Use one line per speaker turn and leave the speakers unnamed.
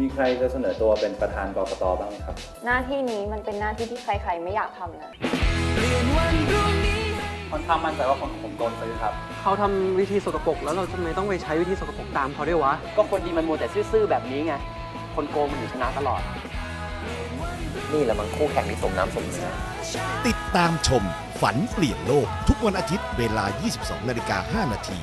มีใครจะเสนอตัวเป็นประธานกรกตบ้างไหมครับ
หน้าที่นี้มันเป็นหน้าที่ที่ใครๆไม่อยากทำนะ
ค่อนข้างมั่นใจว่าคนของผมโดนซื้อครับ
เขาทำวิธีสกปรกแล้วเราทำไมต้องไปใช้วิธีสกปรกตามเขาด้วยวะ
ก็คนดีมันมัวแต่ซื่อๆแบบนี้ไง คนโกงมันอยู่ชนะตลอด
นี่แหละมันคู่แข่งที่สมน้ำสมเนื้อ
ติดตามชมฝันเปลี่ยนโลกทุกวันอาทิตย์เวลา 22 นาฬิกา 5 นาที